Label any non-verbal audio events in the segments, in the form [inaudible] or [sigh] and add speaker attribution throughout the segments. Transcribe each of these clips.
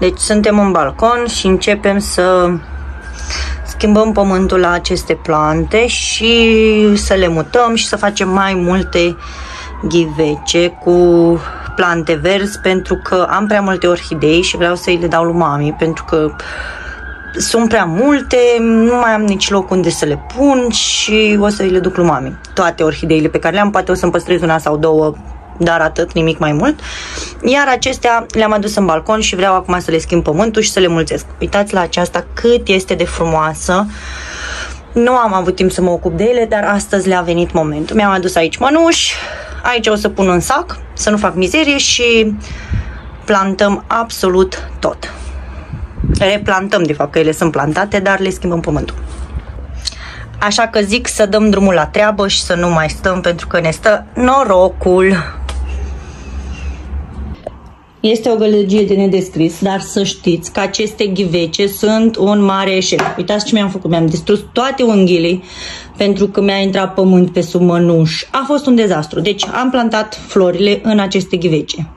Speaker 1: Deci suntem în balcon și începem să schimbăm pământul la aceste plante și să le mutăm și să facem mai multe ghivece cu plante verzi pentru că am prea multe orhidei și vreau să îi le dau lui mami pentru că sunt prea multe, nu mai am nici loc unde să le pun și o să îi le duc lui mami. Toate orhideile pe care le-am, poate o să-mi păstrez una sau două, dar atât, nimic mai mult. Iar acestea le-am adus în balcon și vreau acum să le schimb pământul și să le mulțesc. Uitați la aceasta cât este de frumoasă. Nu am avut timp să mă ocup de ele, dar astăzi le-a venit momentul. Mi-am adus aici mănuși, aici o să pun un sac, să nu fac mizerie și plantăm absolut tot replantăm, de fapt, că ele sunt plantate, dar le schimbăm pământul. Așa că zic să dăm drumul la treabă și să nu mai stăm pentru că ne stă norocul. Este o gălăgie de nedescris, dar să știți că aceste ghivece sunt un mare eșec. Uitați ce mi-am făcut, mi-am distrus toate unghiile pentru că mi-a intrat pământ pe sub mănuș. A fost un dezastru. Deci am plantat florile în aceste ghivece.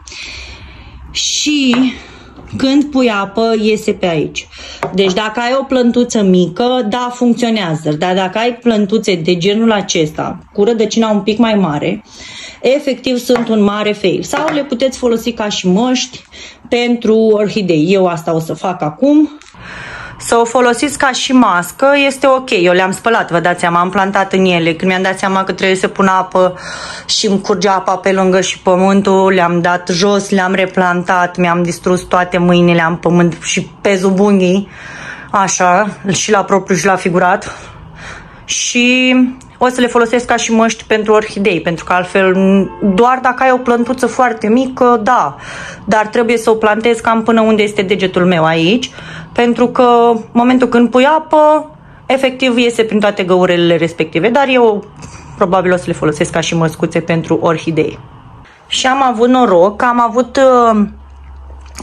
Speaker 1: Și când pui apă, iese pe aici. Deci dacă ai o plântuță mică, da, funcționează. Dar dacă ai plântuțe de genul acesta, cu rădăcina un pic mai mare, efectiv sunt un mare fail. Sau le puteți folosi ca și măști pentru orhidei. Eu asta o să fac acum să o folosiți ca și mască, este ok. Eu le-am spălat, vă dați seama, am plantat în ele. Când mi-am dat seama că trebuie să pun apă și îmi curge apa pe lângă și pământul, le-am dat jos, le-am replantat, mi-am distrus toate mâinile, am pământ și pe zubunghii, așa, și la propriu și la figurat. Și o să le folosesc ca și măști pentru orhidei, pentru că altfel doar dacă ai o plântuță foarte mică, da, dar trebuie să o plantezi cam până unde este degetul meu aici, pentru că momentul când pui apă, efectiv iese prin toate găurele respective, dar eu probabil o să le folosesc ca și măscuțe pentru orhidei. Și am avut noroc că am avut uh,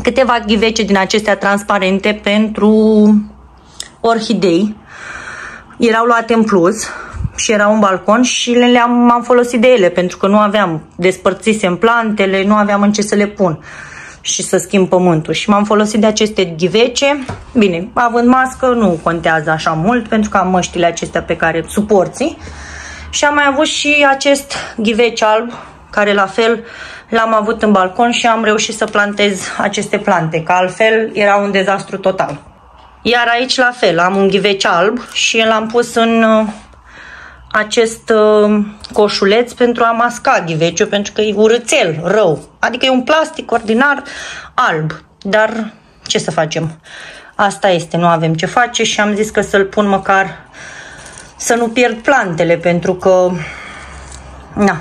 Speaker 1: câteva ghivece din acestea transparente pentru orhidei. Erau luate în plus și era un balcon și le-am am folosit de ele pentru că nu aveam, despărțisem plantele, nu aveam în ce să le pun și să schimb pământul. Și m-am folosit de aceste ghivece. Bine, având mască nu contează așa mult pentru că am măștile acestea pe care suporții. Și am mai avut și acest ghivece alb care la fel l-am avut în balcon și am reușit să plantez aceste plante, că altfel era un dezastru total. Iar aici la fel, am un ghivece alb și l-am pus în acest uh, coșuleț pentru a masca ghiveciul, pentru că e urățel, rău. Adică e un plastic ordinar alb, dar ce să facem? Asta este, nu avem ce face și am zis că să-l pun măcar să nu pierd plantele, pentru că na,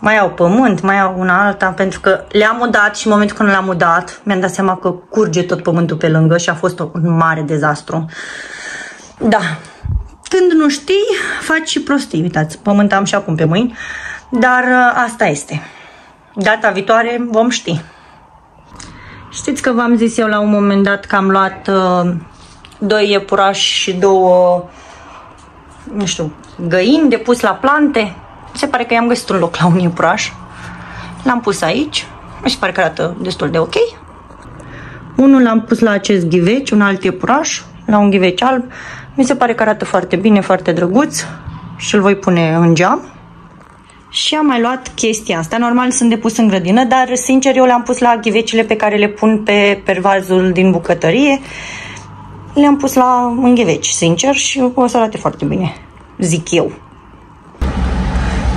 Speaker 1: mai au pământ, mai au una alta, pentru că le-am udat și în momentul când le-am udat, mi-am dat seama că curge tot pământul pe lângă și a fost un mare dezastru. Da, când nu știi, faci și prostii. Uitați, pământ am și acum pe mâini, dar uh, asta este. Data viitoare vom ști. Știți că v-am zis eu la un moment dat că am luat uh, doi iepurași și două, nu știu, găini de pus la plante. Se pare că i-am găsit un loc la un iepuraș. L-am pus aici. Mi se pare că arată destul de ok. Unul l-am pus la acest ghiveci, un alt iepuraș, la un ghiveci alb. Mi se pare că arată foarte bine, foarte drăguț și îl voi pune în geam. Și am mai luat chestia asta. Normal sunt depus în grădină, dar sincer eu le-am pus la ghivecile pe care le pun pe pervazul din bucătărie. Le-am pus la înghiveci, sincer, și o să arate foarte bine, zic eu.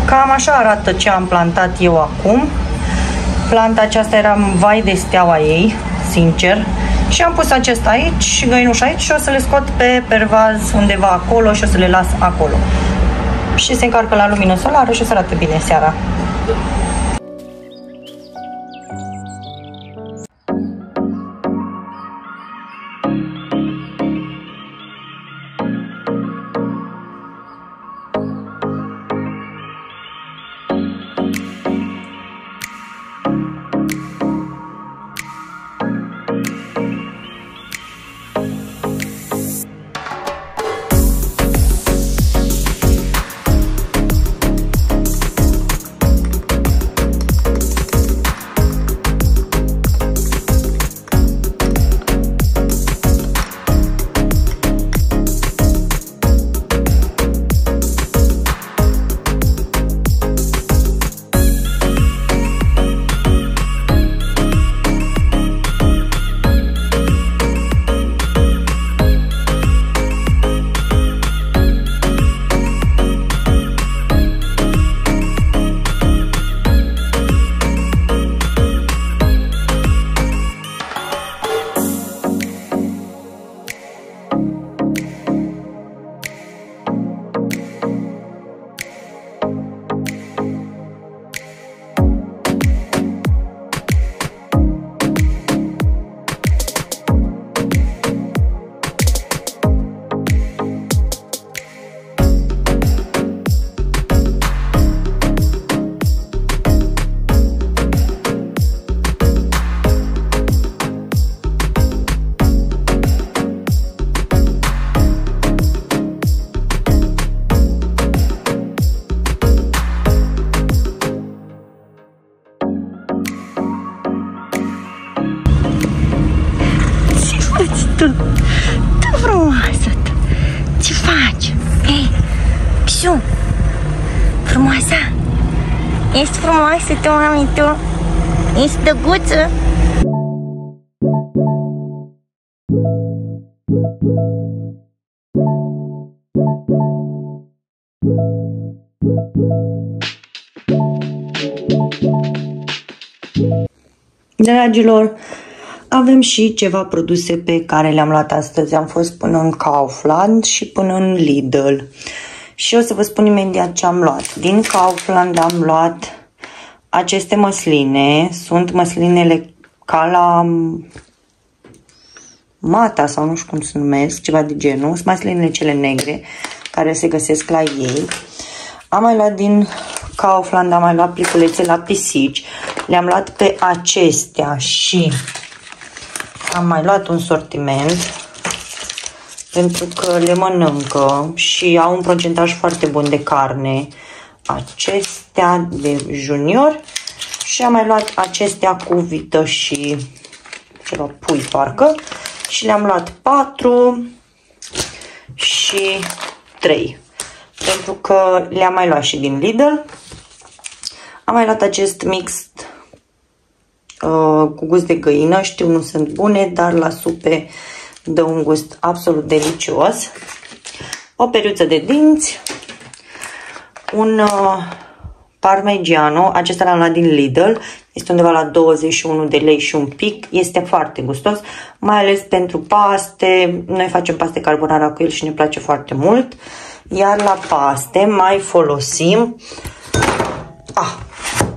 Speaker 1: Cam așa arată ce am plantat eu acum. Planta aceasta era vai de steaua ei, sincer. Și am pus acesta aici și găinuș aici și o să le scot pe pervaz undeva acolo și o să le las acolo. Și se încarcă la lumină solară și o să arate bine seara.
Speaker 2: Ești frumoasă tu, mami, tu? Ești drăguță?
Speaker 1: Dragilor, avem și ceva produse pe care le-am luat astăzi. Am fost până în Kaufland și până în Lidl. Și o să vă spun imediat ce am luat. Din Kaufland am luat aceste măsline. Sunt măslinele ca la mata sau nu știu cum se numesc, ceva de genul. Sunt măslinele cele negre care se găsesc la ei. Am mai luat din Kaufland, am mai luat pliculețe la pisici. Le-am luat pe acestea și am mai luat un sortiment pentru că le mănâncă și au un procentaj foarte bun de carne. Acestea de junior și am mai luat acestea cu vită și ceva pui parcă și le-am luat 4 și 3 pentru că le-am mai luat și din Lidl. Am mai luat acest mix uh, cu gust de găină, știu nu sunt bune, dar la supe dă un gust absolut delicios. O periuță de dinți, un uh, parmigiano, acesta l-am luat din Lidl, este undeva la 21 de lei și un pic, este foarte gustos, mai ales pentru paste, noi facem paste carbonara cu el și ne place foarte mult, iar la paste mai folosim, ah,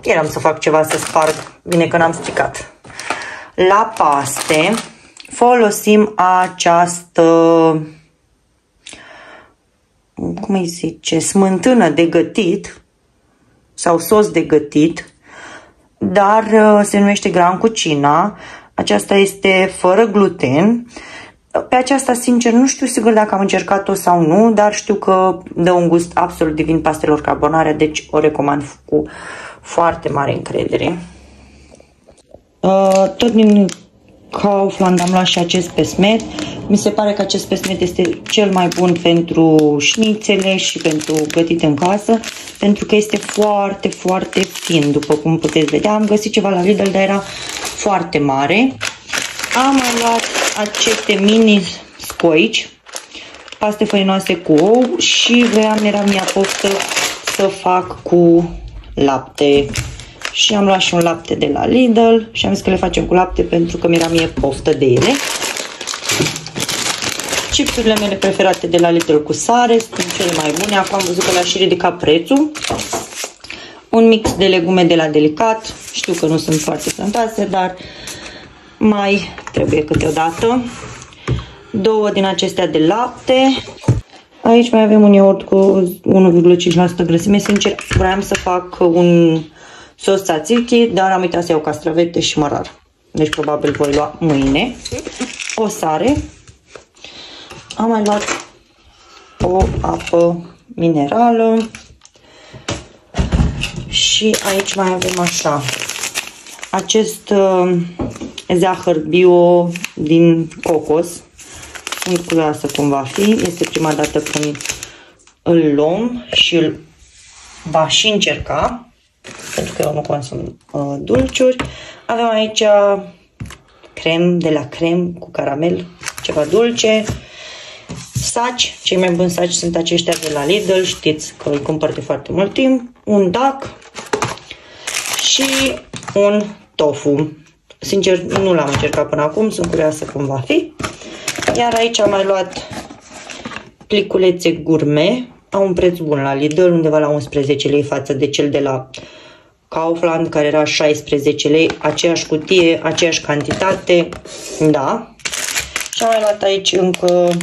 Speaker 1: eram să fac ceva să sparg, bine că n-am stricat, la paste folosim această cum îi zice, smântână de gătit sau sos de gătit, dar uh, se numește Gran Cucina. Aceasta este fără gluten. Pe aceasta, sincer, nu știu sigur dacă am încercat-o sau nu, dar știu că dă un gust absolut divin pastelor carbonare, deci o recomand cu foarte mare încredere. Uh, tot din Kaufland am luat și acest pesmet. Mi se pare că acest pesmet este cel mai bun pentru șnițele și pentru gătit în casă, pentru că este foarte, foarte fin, după cum puteți vedea. Am găsit ceva la Lidl, dar era foarte mare. Am mai luat aceste mini scoici, paste făinoase cu ou și vreau, era mia poftă să fac cu lapte și am luat și un lapte de la Lidl și am zis că le facem cu lapte pentru că mi-era mie poftă de ele. Chipsurile mele preferate de la Lidl cu sare sunt cele mai bune. Acum am văzut că le-a și ridicat prețul. Un mix de legume de la Delicat. Știu că nu sunt foarte sănătoase, dar mai trebuie câteodată. Două din acestea de lapte. Aici mai avem un iaurt cu 1,5% grăsime. Sincer, vreau să fac un sos tzatziki, dar am uitat să iau castravete și mărar. Deci probabil voi lua mâine. O sare. Am mai luat o apă minerală. Și aici mai avem așa. Acest uh, zahăr bio din cocos. Sunt curioasă cum va fi. Este prima dată când îl luăm și îl va și încerca pentru că eu nu consum uh, dulciuri. Avem aici crem de la crem cu caramel, ceva dulce. Saci, cei mai buni saci sunt aceștia de la Lidl, știți că îi cumpăr de foarte mult timp. Un dac și un tofu. Sincer, nu l-am încercat până acum, sunt curioasă cum va fi. Iar aici am mai luat pliculețe gourmet. Au un preț bun la Lidl, undeva la 11 lei față de cel de la Kaufland, care era 16 lei, aceeași cutie, aceeași cantitate, da. Și am mai luat aici încă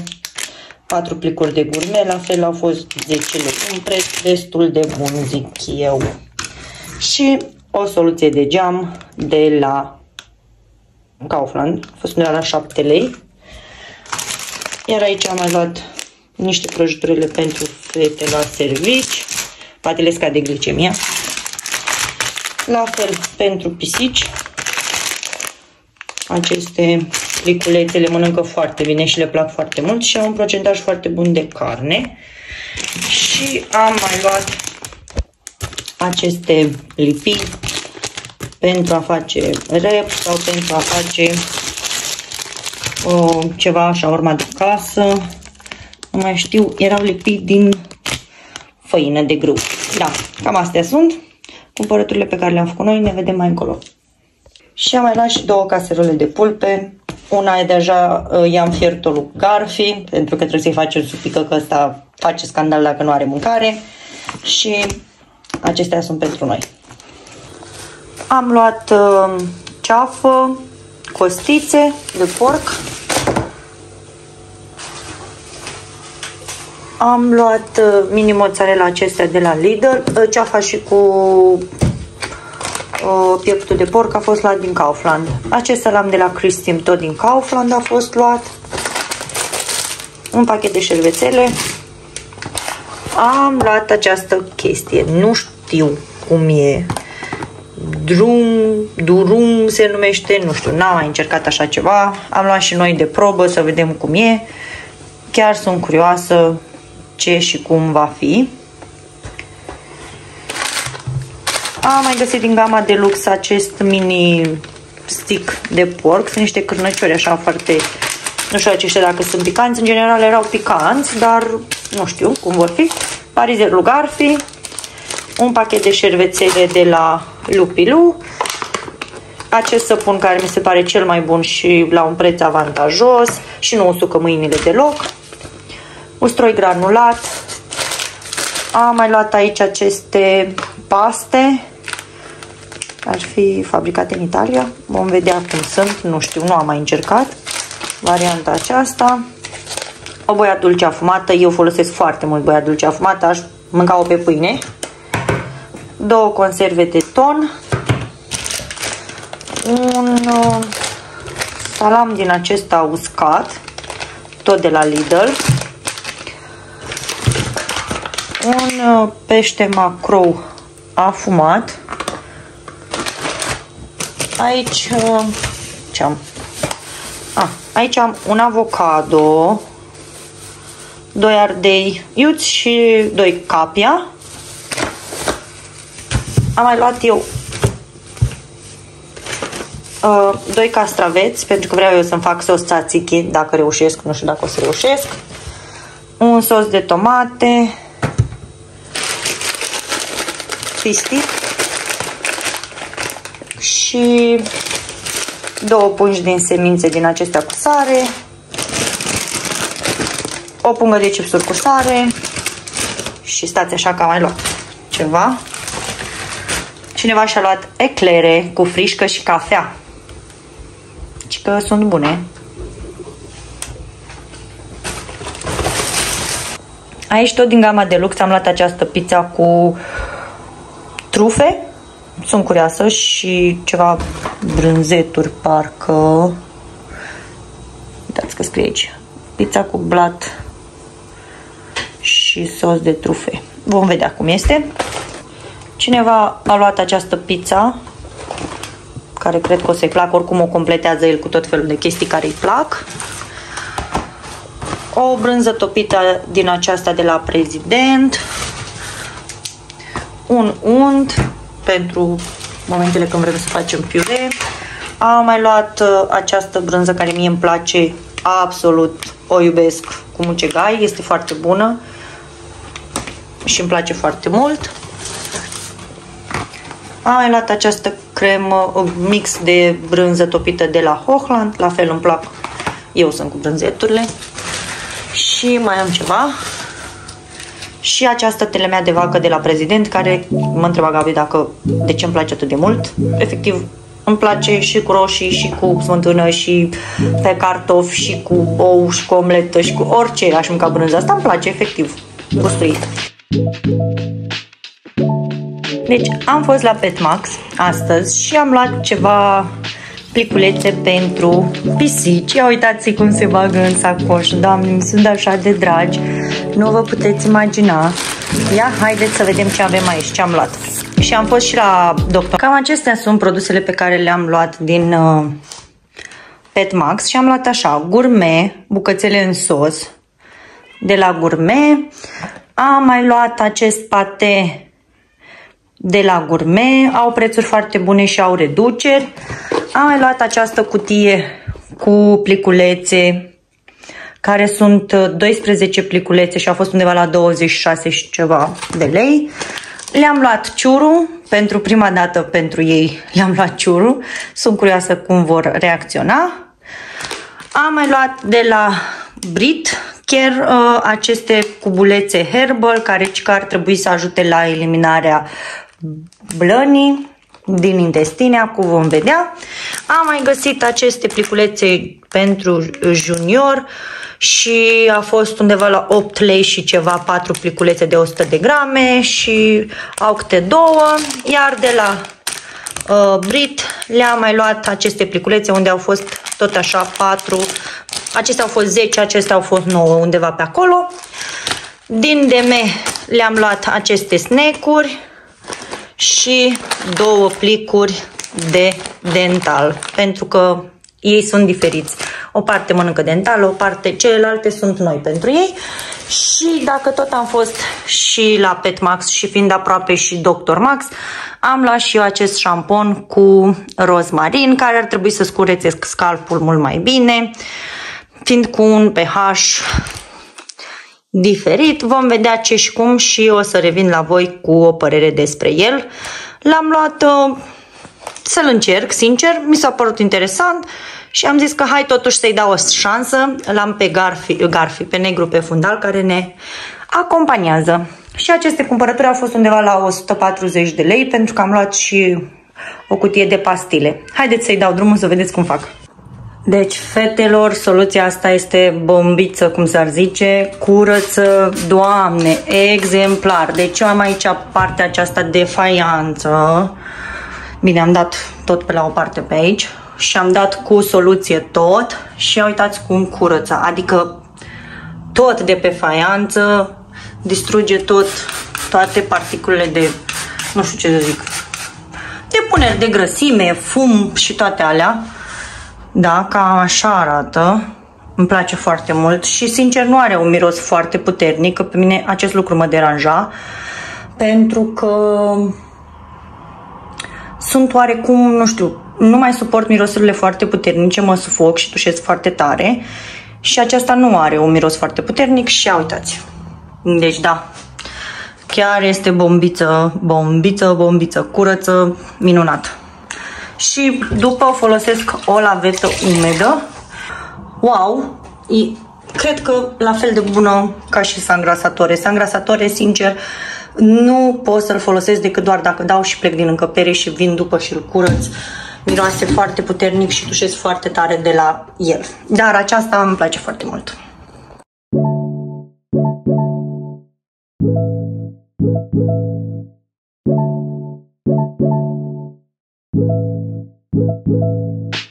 Speaker 1: 4 plicuri de gurme, la fel au fost 10 lei, un preț destul de bun, zic eu. Și o soluție de geam de la Kaufland, a fost undeva la 7 lei. Iar aici am mai luat niște prăjiturile pentru fete la servici, poate le scade glicemia. La fel pentru pisici, aceste pliculețe le mănâncă foarte bine și le plac foarte mult și au un procentaj foarte bun de carne. Și am mai luat aceste lipiri pentru a face rep sau pentru a face uh, ceva așa urma de casă. Nu mai știu, erau lipiri din făină de grâu. Da, cam astea sunt cumpărăturile pe care le-am făcut noi, ne vedem mai încolo. Și am mai luat și două caserole de pulpe. Una e deja, uh, i-am fiert-o lui Garfi, pentru că trebuie să-i facem supică, că ăsta face scandal dacă nu are mâncare. Și acestea sunt pentru noi. Am luat uh, ceafă, costițe de porc. Am luat uh, mini mozzarella acestea de la Lidl, uh, ceafa și cu uh, pieptul de porc a fost luat din Kaufland. Acesta l-am de la Christim, tot din Kaufland a fost luat. Un pachet de șervețele. Am luat această chestie, nu știu cum e. Drum, durum se numește, nu știu, n-am mai încercat așa ceva. Am luat și noi de probă să vedem cum e. Chiar sunt curioasă ce și cum va fi. Am mai găsit din gama de lux acest mini stick de porc. Sunt niște cârnăciori așa foarte... Nu știu aceștia dacă sunt picanți. În general erau picanți, dar nu știu cum vor fi. Parizer Lugarfi. Un pachet de șervețele de la Lupilu. Acest săpun care mi se pare cel mai bun și la un preț avantajos și nu usucă mâinile deloc. Ustroi granulat. Am mai luat aici aceste paste ar fi fabricate în Italia. Vom vedea cum sunt, nu știu, nu am mai încercat varianta aceasta. O boia dulce afumată, eu folosesc foarte mult boia dulce afumată, aș mânca-o pe pâine. Două conserve de ton. Un uh, salam din acesta uscat, tot de la Lidl. Un uh, pește macrou afumat Aici uh, ce am? Ah, aici am un avocado, doi ardei iuți și doi capia. Am mai luat eu uh, doi castraveți, pentru că vreau eu să-mi fac sos tzatziki, dacă reușesc, nu știu dacă o să reușesc. Un sos de tomate, pistic și două pungi din semințe din acestea cu sare, o pungă de chipsuri cu sare și stați așa că am mai luat ceva. Cineva și-a luat eclere cu frișcă și cafea. Și că sunt bune. Aici tot din gama de lux am luat această pizza cu trufe sunt curioasă și ceva brânzeturi, parcă. Uitați că scrie aici. Pizza cu blat și sos de trufe. Vom vedea cum este. Cineva a luat această pizza, care cred că o să-i plac, oricum o completează el cu tot felul de chestii care îi plac. O brânză topită din aceasta de la Prezident. Un unt pentru momentele când vrem să facem piure. Am mai luat uh, această brânză care mie îmi place absolut, o iubesc cu mucegai, este foarte bună și îmi place foarte mult. Am mai luat această cremă, uh, mix de brânză topită de la Hochland, la fel îmi plac, eu sunt cu brânzeturile. Și mai am ceva, și această telemea de vacă de la prezident care mă întreba Gabi dacă de ce îmi place atât de mult. Efectiv, îmi place și cu roșii, și cu smântână, și pe cartofi, și cu ou, și cu omletă, și cu orice aș mânca brânză. Asta îmi place, efectiv, gustuit. Deci am fost la Petmax astăzi și am luat ceva pliculețe pentru pisici. Ia uitați cum se bagă în sacoș. Doamne, sunt așa de dragi. Nu vă puteți imagina. Ia, haideți să vedem ce avem aici, ce am luat. Și am fost și la doctor. Cam acestea sunt produsele pe care le-am luat din uh, Pet Max și am luat așa, gourmet, bucățele în sos de la gourmet. Am mai luat acest pate de la gourmet, au prețuri foarte bune și au reduceri. Am mai luat această cutie cu pliculețe care sunt 12 pliculețe și au fost undeva la 26 și ceva de lei. Le-am luat ciuru, pentru prima dată pentru ei le-am luat ciuru. Sunt curioasă cum vor reacționa. Am mai luat de la Brit chiar uh, aceste cubulețe herbal care ar trebui să ajute la eliminarea blănii din intestine, acum vom vedea. Am mai găsit aceste pliculețe pentru junior și a fost undeva la 8 lei și ceva, 4 pliculețe de 100 de grame și au câte două, iar de la uh, Brit le-am mai luat aceste pliculețe unde au fost tot așa 4, acestea au fost 10, acestea au fost 9 undeva pe acolo. Din DM le-am luat aceste snack-uri și două plicuri de dental, pentru că ei sunt diferiți. O parte mănâncă dental, o parte celelalte sunt noi pentru ei. Și dacă tot am fost și la Pet Max și fiind aproape și Dr. Max, am luat și eu acest șampon cu rozmarin, care ar trebui să scurețesc scalpul mult mai bine, fiind cu un pH diferit. Vom vedea ce și cum și o să revin la voi cu o părere despre el. L-am luat uh, să-l încerc, sincer, mi s-a părut interesant și am zis că hai totuși să-i dau o șansă. L-am pe Garfi, Garfi, pe negru pe fundal, care ne acompaniază. Și aceste cumpărături au fost undeva la 140 de lei, pentru că am luat și o cutie de pastile. Haideți să-i dau drumul să vedeți cum fac. Deci, fetelor, soluția asta este bombiță, cum s-ar zice, curăță, doamne, exemplar. Deci eu am aici partea aceasta de faianță. Bine, am dat tot pe la o parte pe aici și am dat cu soluție tot și uitați cum curăță, adică tot de pe faianță, distruge tot, toate particulele de, nu știu ce să zic, depuneri de grăsime, fum și toate alea. Da, ca așa arată. Îmi place foarte mult și sincer nu are un miros foarte puternic, că pe mine acest lucru mă deranja, pentru că sunt oarecum, nu știu, nu mai suport mirosurile foarte puternice, mă sufoc și tușesc foarte tare și aceasta nu are un miros foarte puternic și ia uitați. Deci da, chiar este bombiță, bombiță, bombiță, curăță, minunat. Și după folosesc o lavetă umedă. Wow! E, cred că la fel de bună ca și sangrasatoare. Sangrasatoare, sincer, nu pot să-l folosesc decât doar dacă dau și plec din încăpere și vin după și îl curăț. Miroase foarte puternic și tușesc foarte tare de la el. Dar aceasta îmi place foarte mult. Acest kit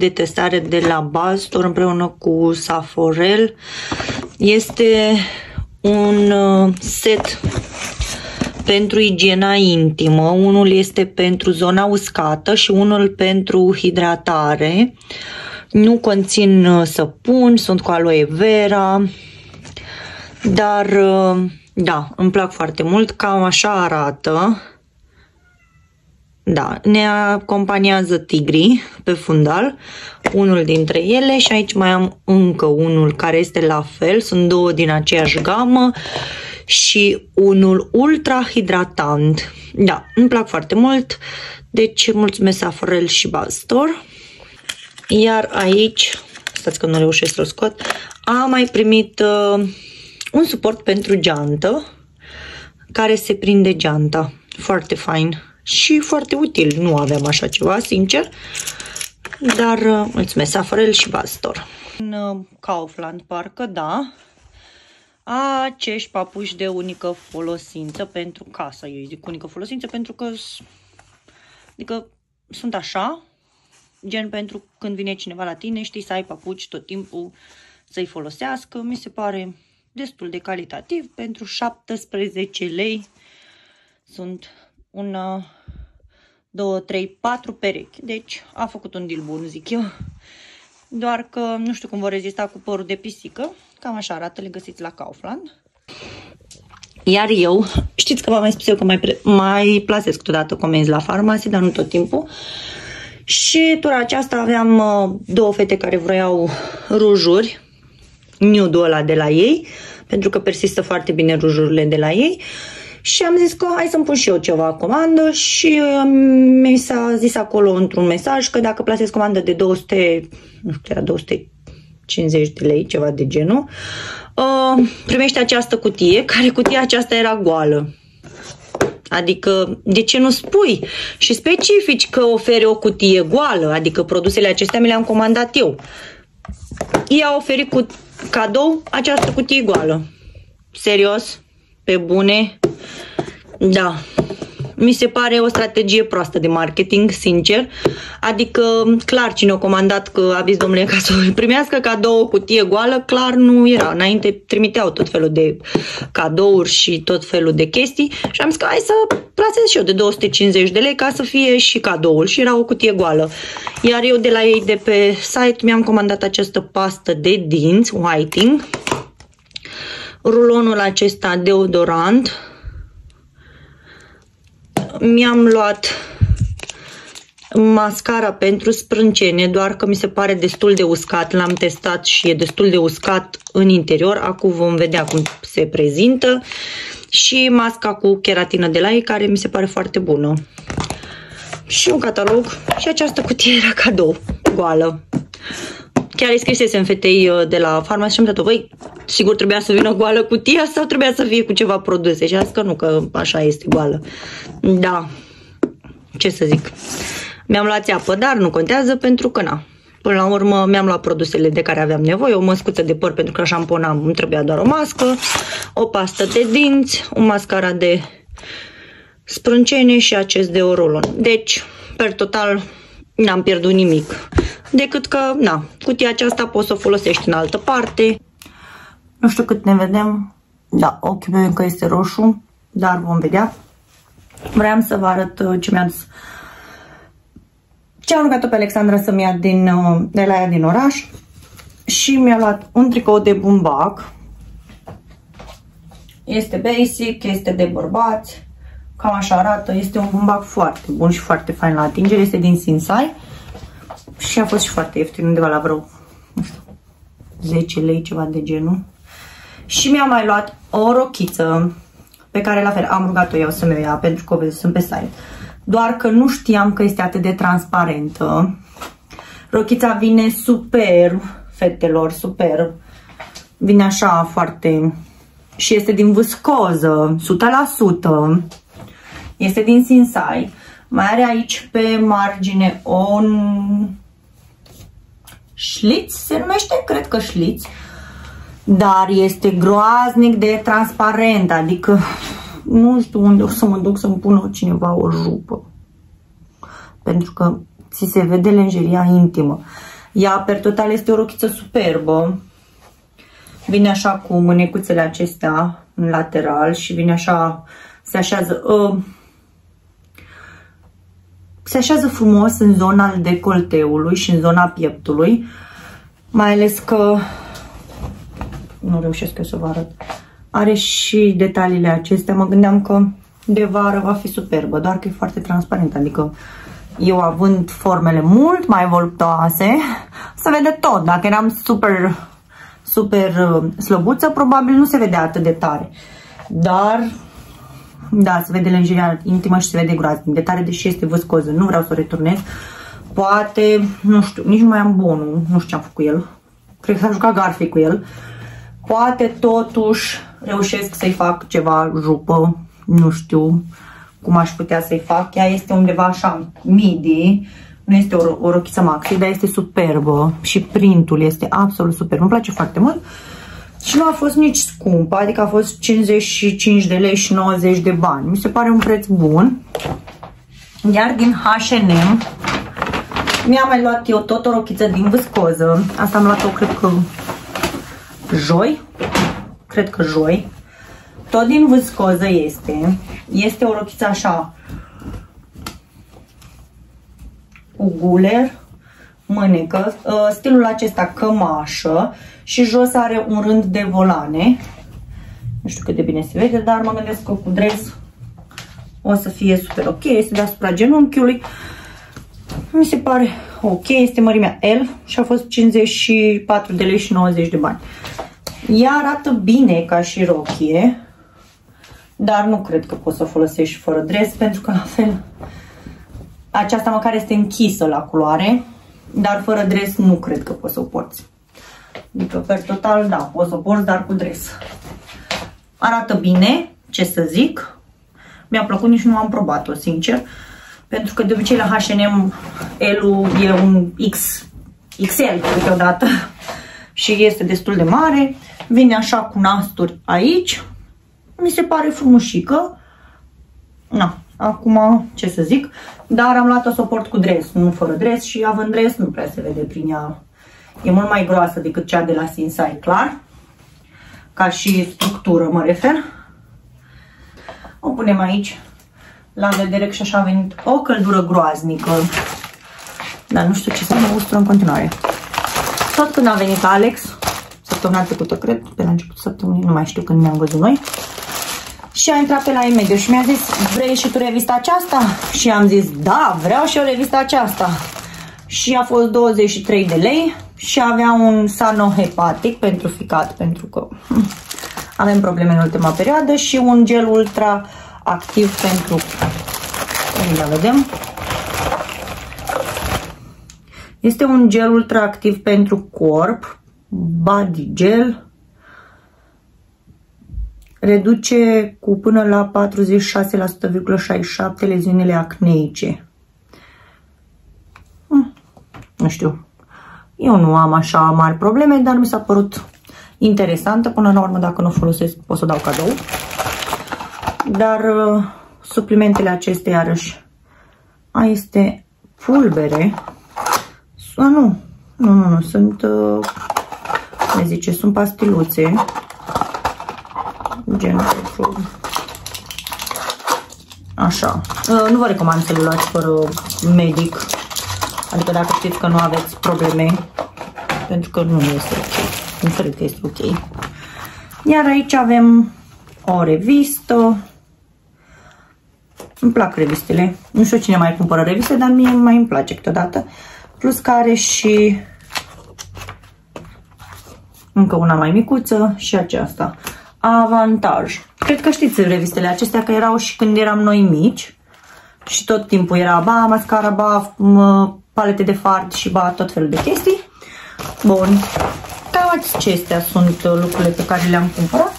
Speaker 1: de testare de la Bastor împreună cu Saforel. Este un uh, set pentru igiena intimă, unul este pentru zona uscată și unul pentru hidratare. Nu conțin uh, săpun, sunt cu aloe vera, dar uh, da, îmi plac foarte mult, cam așa arată. Da, ne acompaniază tigrii pe fundal, unul dintre ele și aici mai am încă unul care este la fel, sunt două din aceeași gamă și unul ultra hidratant. Da, îmi plac foarte mult, deci mulțumesc Saforel și Bastor. Iar aici, stați că nu reușesc să-l scot, am mai primit uh, un suport pentru geantă care se prinde geanta foarte fain și foarte util. Nu aveam așa ceva, sincer. Dar uh, mulțumesc, Safarel și Bastor. În uh, Kaufland, parcă, da. Acești papuși de unică folosință pentru casa. Eu zic unică folosință pentru că adică sunt așa, gen pentru când vine cineva la tine, știi să ai papuci tot timpul să-i folosească. Mi se pare destul de calitativ. Pentru 17 lei sunt una, două, trei, patru perechi. Deci a făcut un deal bun, zic eu. Doar că nu știu cum vor rezista cu părul de pisică. Cam așa arată, le găsiți la Kaufland. Iar eu, știți că v-am mai spus eu că mai, mai plasez câteodată comenzi la farmacie, dar nu tot timpul. Și tura aceasta aveam uh, două fete care vroiau rujuri, nude ăla de la ei, pentru că persistă foarte bine rujurile de la ei. Și am zis că hai să-mi pun și eu ceva comandă și uh, mi s-a zis acolo într-un mesaj că dacă plasez comandă de 200, nu știu, era 250 de lei, ceva de genul, uh, primește această cutie, care cutia aceasta era goală. Adică, de ce nu spui? Și specifici că oferi o cutie goală, adică produsele acestea mi le-am comandat eu. Ea a oferit cu cadou această cutie goală. Serios? Pe bune? Da. Mi se pare o strategie proastă de marketing, sincer. Adică, clar, cine a comandat că a zis domnule ca să [laughs] primească cadou o cutie goală, clar nu era. Înainte trimiteau tot felul de cadouri și tot felul de chestii și am zis că hai să plasez și eu de 250 de lei ca să fie și cadoul și era o cutie goală. Iar eu de la ei de pe site mi-am comandat această pastă de dinți, whiting, rulonul acesta deodorant, mi-am luat mascara pentru sprâncene, doar că mi se pare destul de uscat, l-am testat și e destul de uscat în interior, acum vom vedea cum se prezintă. Și masca cu keratină de la ei, care mi se pare foarte bună. Și un catalog. Și această cutie era cadou, goală. Chiar îi scrisesem fetei uh, de la farmacie și am dat voi, sigur trebuia să vină goală cutia sau trebuia să fie cu ceva produse? Și a zis că nu, că așa este goală. Da, ce să zic. Mi-am luat apă, dar nu contează pentru că na. Până la urmă mi-am luat produsele de care aveam nevoie, o măscuță de păr pentru că șamponam, îmi trebuia doar o mască, o pastă de dinți, un mascara de sprâncene și acest de orolon. Deci, per total, n-am pierdut nimic. Decât că, na, cutia aceasta poți să o folosești în altă parte. Nu știu cât ne vedem. Da, ochiul meu încă este roșu, dar vom vedea. Vreau să vă arăt uh, ce mi-a dus ce am rugat-o pe Alexandra să-mi ia din, uh, de la ea din oraș și mi-a luat un tricou de bumbac. Este basic, este de bărbați, cam așa arată. Este un bumbac foarte bun și foarte fain la atingere, este din Sinsai și a fost și foarte ieftin, undeva la vreo, nu știu, 10 lei, ceva de genul. Și mi-a mai luat o rochiță pe care la fel am rugat-o eu să mi ia pentru că sunt pe site. Doar că nu știam că este atât de transparentă. Rochița vine super, fetelor, super. Vine așa foarte... Și este din viscoză, 100%. Este din Sinsai. Mai are aici pe margine un șliț, se numește, cred că șliț. Dar este groaznic de transparent, adică nu știu unde o să mă duc să-mi pună cineva o jupă. Pentru că ți se vede lenjeria intimă. Ea, per total, este o rochiță superbă. Vine așa cu mânecuțele acestea în lateral și vine așa, se așează... Uh, se așează frumos în zona decolteului și în zona pieptului. Mai ales că nu reușesc eu să vă arăt. Are și detaliile acestea. Mă gândeam că de vară va fi superbă, doar că e foarte transparent. Adică eu având formele mult mai voluptoase, se vede tot. Dacă eram super, super uh, slăbuță, probabil nu se vedea atât de tare. Dar, da, se vede lenjeria intimă și se vede groaznic de tare, deși este văscoză. Nu vreau să o returnez. Poate, nu știu, nici nu mai am bonul, nu știu ce am făcut cu el. Cred că s-a jucat Garfi cu el poate totuși reușesc să-i fac ceva jupă, nu știu, cum aș putea să-i fac. Ea este undeva așa midi, nu este o, o rochiță maxi, dar este superbă și printul este absolut superb. Îmi place foarte mult. Și nu a fost nici scumpă, adică a fost 55 de lei și 90 de bani. Mi se pare un preț bun. Iar din H&M mi-am mai luat eu tot o rochiță din viscoză. Asta am luat-o, cred că, joi. Cred că joi. Tot din viscoză este. Este o rochiță așa cu guler, mânecă, uh, stilul acesta cămașă și jos are un rând de volane. Nu știu cât de bine se vede, dar mă gândesc că cu dres o să fie super ok. Este deasupra genunchiului. Mi se pare ok, este mărimea L și a fost 54 de lei și 90 de bani. Ea arată bine ca și rochie, dar nu cred că poți să o folosești fără dres, pentru că la fel aceasta măcar este închisă la culoare, dar fără dres nu cred că poți să o porți. Adică, per total, da, poți să o porți, dar cu dres. Arată bine, ce să zic. Mi-a plăcut, nici nu am probat-o, sincer. Pentru că de obicei la H&M L-ul e un X, XL câteodată [laughs] și este destul de mare. Vine așa cu nasturi aici. Mi se pare frumușică. Na, acum ce să zic. Dar am luat-o să o port cu dres, nu fără dres și având dres nu prea se vede prin ea. E mult mai groasă decât cea de la Sinsai, clar. Ca și structură mă refer. O punem aici la vedere că și așa a venit o căldură groaznică. Dar nu știu ce să mă ustură în continuare. Tot când a venit Alex, săptămâna trecută, cred, pe la început săptămânii, nu mai știu când ne-am văzut noi, și a intrat pe la e și mi-a zis, vrei și tu revista aceasta? Și am zis, da, vreau și eu revista aceasta. Și a fost 23 de lei și avea un sanohepatic pentru ficat, pentru că hm, avem probleme în ultima perioadă și un gel ultra activ pentru, ia vedem, este un gel ultra activ pentru corp, body gel, reduce cu până la 46,67 leziunile acneice. Hm, nu știu, eu nu am așa mari probleme, dar mi s-a părut interesantă. Până la urmă, dacă nu folosesc, pot să dau cadou. Dar uh, suplimentele acestea, iarăși, a, este pulbere. A, nu, nu, nu, nu, sunt, uh, cum zice, sunt pastiluțe. Gen, Așa. Uh, nu vă recomand să le luați fără medic. Adică dacă știți că nu aveți probleme, pentru că nu este ok. Nu cred că este ok. Iar aici avem o revistă. Îmi plac revistele. Nu știu cine mai cumpără reviste, dar mie mai îmi place câteodată. Plus care și încă una mai micuță și aceasta. Avantaj. Cred că știți revistele acestea, că erau și când eram noi mici. Și tot timpul era ba mascara, ba palete de fard și ba tot felul de chestii. Bun. Cam acestea sunt lucrurile pe care le-am cumpărat.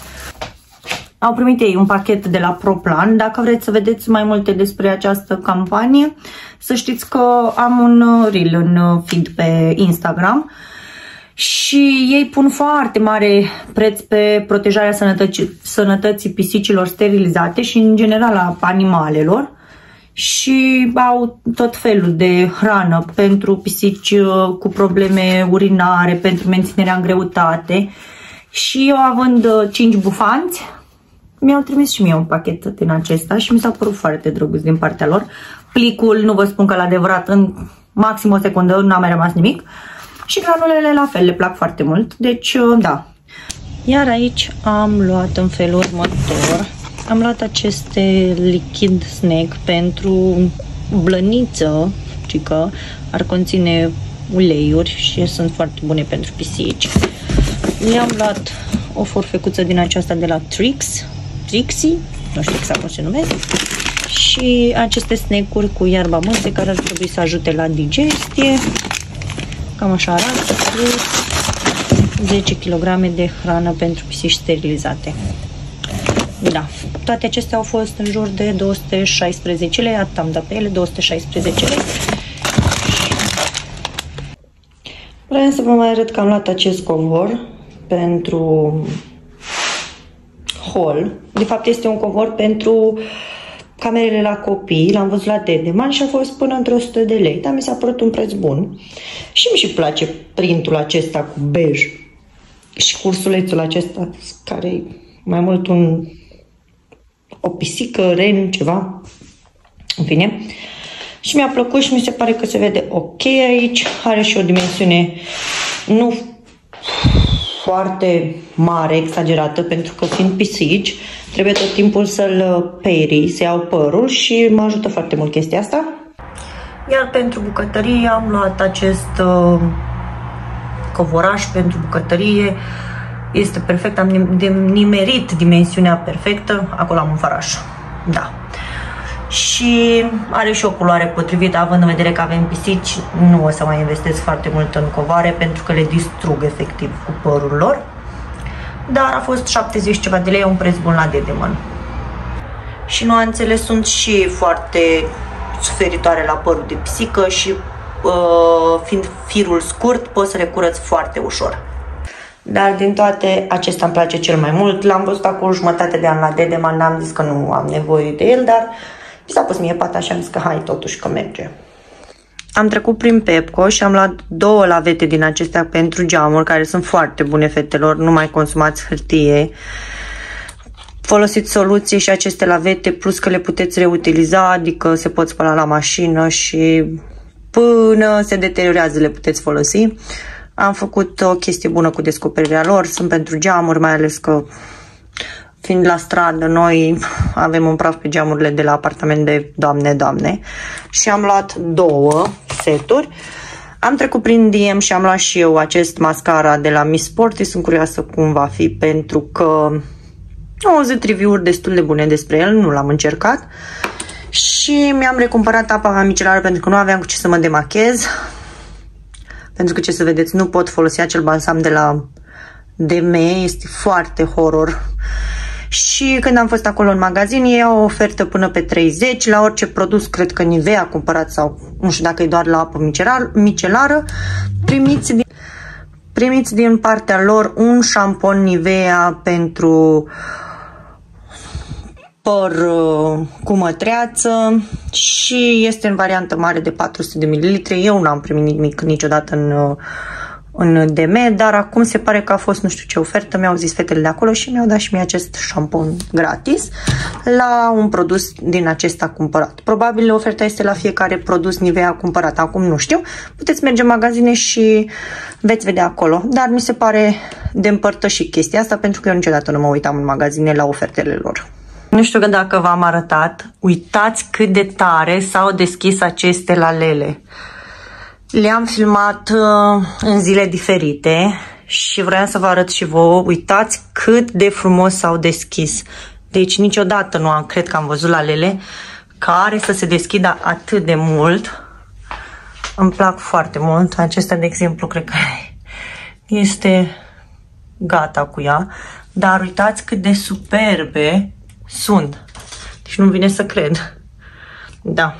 Speaker 1: Au primit ei un pachet de la ProPlan. Dacă vreți să vedeți mai multe despre această campanie, să știți că am un reel în feed pe Instagram și ei pun foarte mare preț pe protejarea sănătății, sănătății pisicilor sterilizate și în general a animalelor și au tot felul de hrană pentru pisici uh, cu probleme urinare, pentru menținerea în greutate și eu având 5 uh, bufanți, mi-au trimis și mie un pachet din acesta și mi s-a părut foarte drăguț din partea lor. Plicul, nu vă spun că l-a adevărat în maxim o secundă, nu a mai rămas nimic. Și granulele la fel, le plac foarte mult, deci uh, da. Iar aici am luat în felul următor, am luat aceste lichid snack pentru blăniță, că ar conține uleiuri și sunt foarte bune pentru pisici. Le-am luat o forfecuță din aceasta de la Trix, Trixie, nu știu exact cum se numește, și aceste snack-uri cu iarba mânze care ar trebui să ajute la digestie. Cam așa arată, plus 10 kg de hrană pentru pisici sterilizate. Da, toate acestea au fost în jur de 216 lei, atât am dat pe ele, 216 lei. Vreau să vă mai arăt că am luat acest covor pentru hall. De fapt este un covor pentru camerele la copii, l-am văzut la Dedeman și a fost până între 100 de lei, dar mi s-a părut un preț bun. Și mi și place printul acesta cu bej și cursulețul acesta care e mai mult un o pisică, ren, ceva, în fine. Și mi-a plăcut și mi se pare că se vede ok aici. Are și o dimensiune nu foarte mare, exagerată, pentru că fiind pisici, trebuie tot timpul să-l peri, să iau părul și mă ajută foarte mult chestia asta. Iar pentru bucătărie am luat acest uh, covoraș pentru bucătărie. Este perfect, am nimerit dimensiunea perfectă, acolo am un faraș. Da și are și o culoare potrivită, având în vedere că avem pisici, nu o să mai investesc foarte mult în covare pentru că le distrug efectiv cu părul lor. Dar a fost 70 ceva de lei, un preț bun la Dedeman. Și nuanțele sunt și foarte suferitoare la părul de pisică și uh, fiind firul scurt, poți să le curăți foarte ușor. Dar din toate, acesta îmi place cel mai mult. L-am văzut acum jumătate de an la Dedeman, n-am zis că nu am nevoie de el, dar mi s-a pus mie pata și am zis că hai totuși că merge. Am trecut prin Pepco și am luat două lavete din acestea pentru geamuri, care sunt foarte bune fetelor, nu mai consumați hârtie. Folosiți soluție și aceste lavete, plus că le puteți reutiliza, adică se pot spăla la mașină și până se deteriorează le puteți folosi. Am făcut o chestie bună cu descoperirea lor, sunt pentru geamuri, mai ales că fiind la stradă, noi avem un praf pe geamurile de la apartament de doamne, doamne și am luat două seturi. Am trecut prin DM și am luat și eu acest mascara de la Miss Sporty, sunt curioasă cum va fi pentru că au auzit review-uri destul de bune despre el, nu l-am încercat. Și mi-am recumpărat apa micelară pentru că nu aveam cu ce să mă demachez. Pentru că, ce să vedeți, nu pot folosi acel balsam de la DM, este foarte horror și când am fost acolo în magazin, ei au o ofertă până pe 30 la orice produs, cred că Nivea a cumpărat sau nu știu dacă e doar la apă micelară, primiți din, primiți din partea lor un șampon Nivea pentru păr uh, cu mătreață și este în variantă mare de 400 de ml. Eu n-am primit nimic niciodată în uh, în DM, dar acum se pare că a fost nu știu ce ofertă, mi-au zis fetele de acolo și mi-au dat și mie acest șampon gratis la un produs din acesta cumpărat. Probabil oferta este la fiecare produs Nivea cumpărat, acum nu știu. Puteți merge în magazine și veți vedea acolo, dar mi se pare de împărtășit chestia asta pentru că eu niciodată nu mă uitam în magazine la ofertele lor. Nu știu că dacă v-am arătat, uitați cât de tare s-au deschis aceste lalele. Le-am filmat uh, în zile diferite și vreau să vă arăt și vouă. Uitați cât de frumos s-au deschis. Deci niciodată nu am, cred că am văzut lalele care să se deschidă atât de mult. Îmi plac foarte mult. Acesta, de exemplu, cred că este gata cu ea. Dar uitați cât de superbe sunt. Deci nu vine să cred. Da.